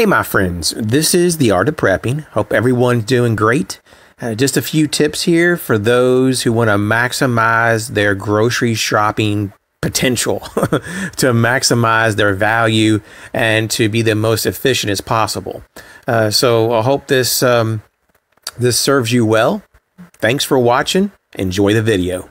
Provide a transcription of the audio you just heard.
Hey, my friends, this is The Art of Prepping. Hope everyone's doing great. Uh, just a few tips here for those who want to maximize their grocery shopping potential, to maximize their value, and to be the most efficient as possible. Uh, so I hope this um, this serves you well. Thanks for watching. Enjoy the video.